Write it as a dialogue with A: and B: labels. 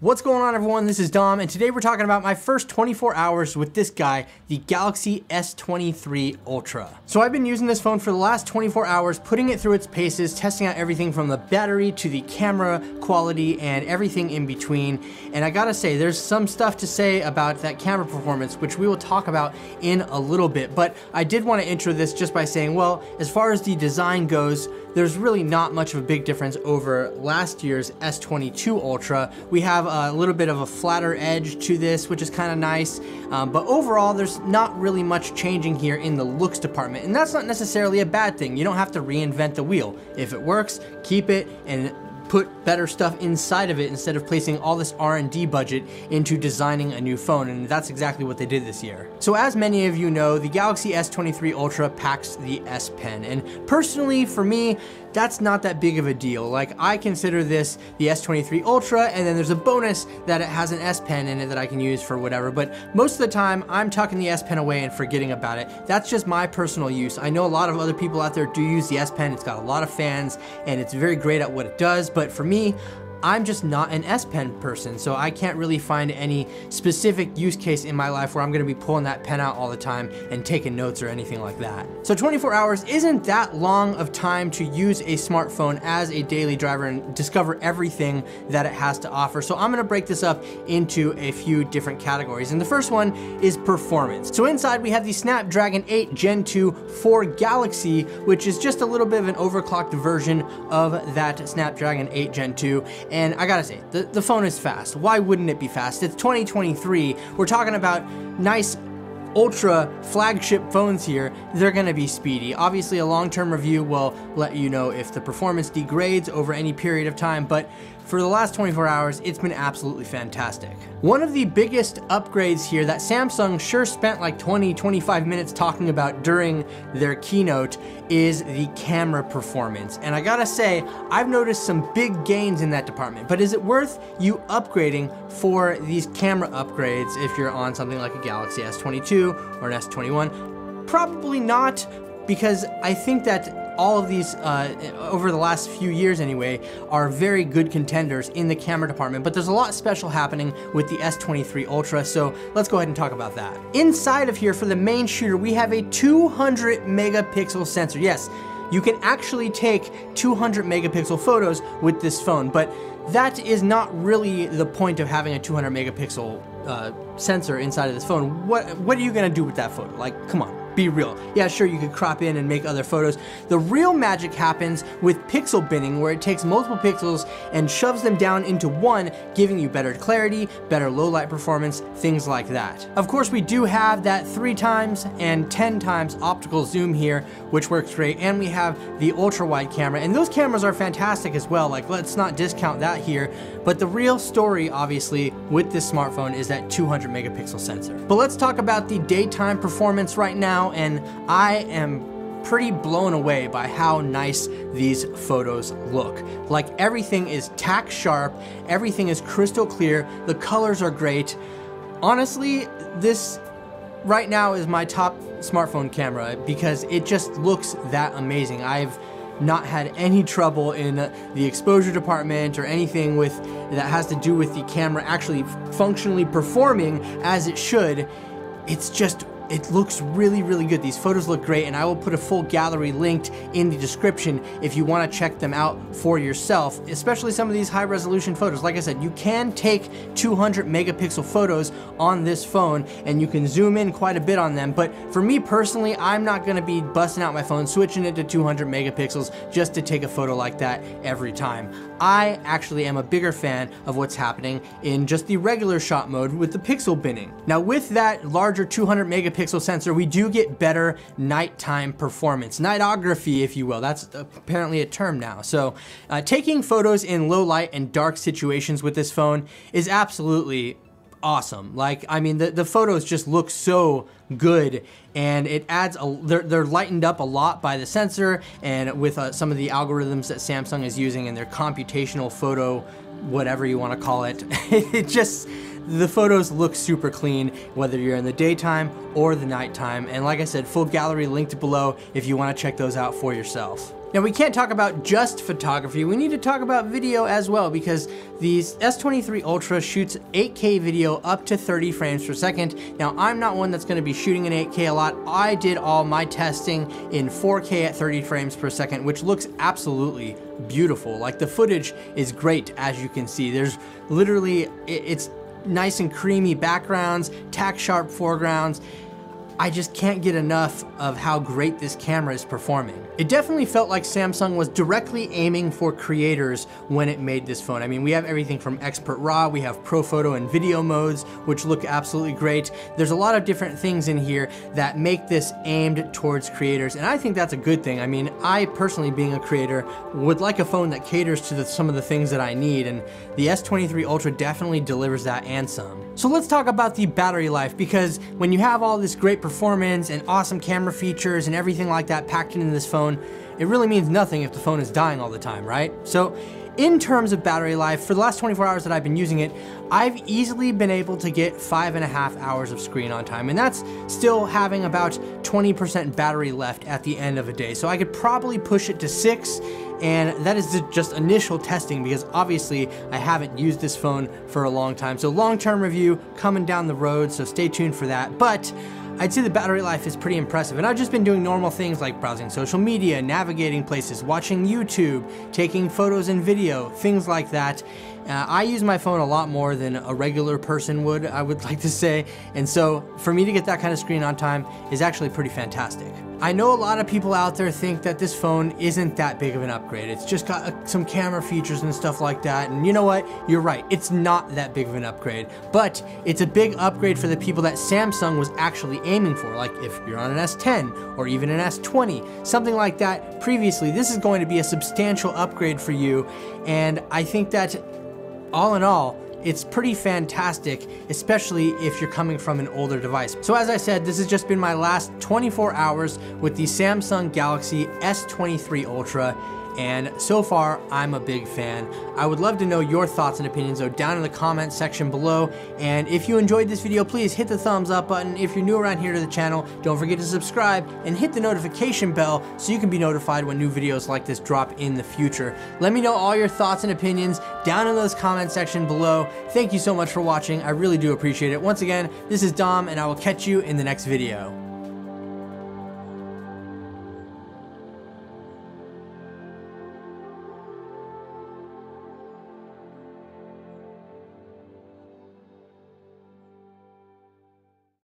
A: What's going on everyone, this is Dom, and today we're talking about my first 24 hours with this guy, the Galaxy S23 Ultra. So I've been using this phone for the last 24 hours, putting it through its paces, testing out everything from the battery to the camera quality and everything in between. And I gotta say, there's some stuff to say about that camera performance, which we will talk about in a little bit. But I did wanna intro this just by saying, well, as far as the design goes, there's really not much of a big difference over last year's S22 Ultra. We have a little bit of a flatter edge to this, which is kind of nice. Um, but overall, there's not really much changing here in the looks department. And that's not necessarily a bad thing. You don't have to reinvent the wheel. If it works, keep it and put better stuff inside of it instead of placing all this R&D budget into designing a new phone, and that's exactly what they did this year. So as many of you know, the Galaxy S23 Ultra packs the S Pen, and personally for me, that's not that big of a deal. Like I consider this the S23 Ultra, and then there's a bonus that it has an S Pen in it that I can use for whatever, but most of the time I'm tucking the S Pen away and forgetting about it. That's just my personal use. I know a lot of other people out there do use the S Pen, it's got a lot of fans, and it's very great at what it does, but for me, me I'm just not an S Pen person, so I can't really find any specific use case in my life where I'm gonna be pulling that pen out all the time and taking notes or anything like that. So 24 hours isn't that long of time to use a smartphone as a daily driver and discover everything that it has to offer. So I'm gonna break this up into a few different categories. And the first one is performance. So inside we have the Snapdragon 8 Gen 2 for Galaxy, which is just a little bit of an overclocked version of that Snapdragon 8 Gen 2. And I gotta say, the, the phone is fast. Why wouldn't it be fast? It's 2023. We're talking about nice ultra flagship phones here, they're gonna be speedy. Obviously, a long-term review will let you know if the performance degrades over any period of time, but for the last 24 hours, it's been absolutely fantastic. One of the biggest upgrades here that Samsung sure spent like 20, 25 minutes talking about during their keynote is the camera performance. And I gotta say, I've noticed some big gains in that department, but is it worth you upgrading for these camera upgrades if you're on something like a Galaxy S22 or an S21? Probably not, because I think that all of these, uh, over the last few years anyway, are very good contenders in the camera department, but there's a lot special happening with the S23 Ultra, so let's go ahead and talk about that. Inside of here, for the main shooter, we have a 200 megapixel sensor. Yes, you can actually take 200 megapixel photos with this phone, but that is not really the point of having a 200 megapixel uh, sensor inside of this phone. What, what are you gonna do with that photo? Like, come on be real. Yeah, sure, you could crop in and make other photos. The real magic happens with pixel binning, where it takes multiple pixels and shoves them down into one, giving you better clarity, better low light performance, things like that. Of course, we do have that three times and 10 times optical zoom here, which works great, and we have the ultra wide camera, and those cameras are fantastic as well. Like, let's not discount that here, but the real story, obviously, with this smartphone is that 200 megapixel sensor. But let's talk about the daytime performance right now now, and I am pretty blown away by how nice these photos look. Like everything is tack sharp, everything is crystal clear, the colors are great. Honestly, this right now is my top smartphone camera because it just looks that amazing. I've not had any trouble in the exposure department or anything with that has to do with the camera actually functionally performing as it should. It's just it looks really, really good. These photos look great, and I will put a full gallery linked in the description if you want to check them out for yourself, especially some of these high resolution photos. Like I said, you can take 200 megapixel photos on this phone, and you can zoom in quite a bit on them. But for me personally, I'm not going to be busting out my phone, switching it to 200 megapixels just to take a photo like that every time. I actually am a bigger fan of what's happening in just the regular shot mode with the pixel binning. Now with that larger 200 megapixel sensor, we do get better nighttime performance. Nightography, if you will, that's apparently a term now. So uh, taking photos in low light and dark situations with this phone is absolutely awesome. Like, I mean, the, the photos just look so good and it adds, a, they're, they're lightened up a lot by the sensor and with uh, some of the algorithms that Samsung is using in their computational photo, whatever you want to call it. it just, the photos look super clean, whether you're in the daytime or the nighttime. And like I said, full gallery linked below if you want to check those out for yourself. Now we can't talk about just photography, we need to talk about video as well because the S23 Ultra shoots 8K video up to 30 frames per second. Now I'm not one that's gonna be shooting in 8K a lot. I did all my testing in 4K at 30 frames per second, which looks absolutely beautiful. Like the footage is great as you can see. There's literally, it's nice and creamy backgrounds, tack sharp foregrounds, I just can't get enough of how great this camera is performing. It definitely felt like Samsung was directly aiming for creators when it made this phone. I mean, we have everything from Expert RAW, we have Pro Photo and video modes, which look absolutely great. There's a lot of different things in here that make this aimed towards creators, and I think that's a good thing. I mean, I personally, being a creator, would like a phone that caters to the, some of the things that I need, and the S23 Ultra definitely delivers that and some. So let's talk about the battery life, because when you have all this great performance and awesome camera features and everything like that packed into this phone, it really means nothing if the phone is dying all the time, right? So in terms of battery life, for the last 24 hours that I've been using it, I've easily been able to get five and a half hours of screen on time, and that's still having about 20% battery left at the end of a day. So I could probably push it to six, and that is just initial testing because obviously I haven't used this phone for a long time. So long-term review coming down the road, so stay tuned for that. But I'd say the battery life is pretty impressive, and I've just been doing normal things like browsing social media, navigating places, watching YouTube, taking photos and video, things like that. Uh, I use my phone a lot more than a regular person would, I would like to say, and so for me to get that kind of screen on time is actually pretty fantastic. I know a lot of people out there think that this phone isn't that big of an upgrade. It's just got uh, some camera features and stuff like that, and you know what? You're right, it's not that big of an upgrade, but it's a big upgrade for the people that Samsung was actually aiming for, like if you're on an S10 or even an S20, something like that. Previously, this is going to be a substantial upgrade for you, and I think that all in all, it's pretty fantastic, especially if you're coming from an older device. So as I said, this has just been my last 24 hours with the Samsung Galaxy S23 Ultra and so far, I'm a big fan. I would love to know your thoughts and opinions though down in the comment section below. And if you enjoyed this video, please hit the thumbs up button. If you're new around here to the channel, don't forget to subscribe and hit the notification bell so you can be notified when new videos like this drop in the future. Let me know all your thoughts and opinions down in those comment section below. Thank you so much for watching. I really do appreciate it. Once again, this is Dom and I will catch you in the next video.